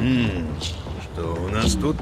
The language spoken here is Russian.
Ммм, что у нас тут?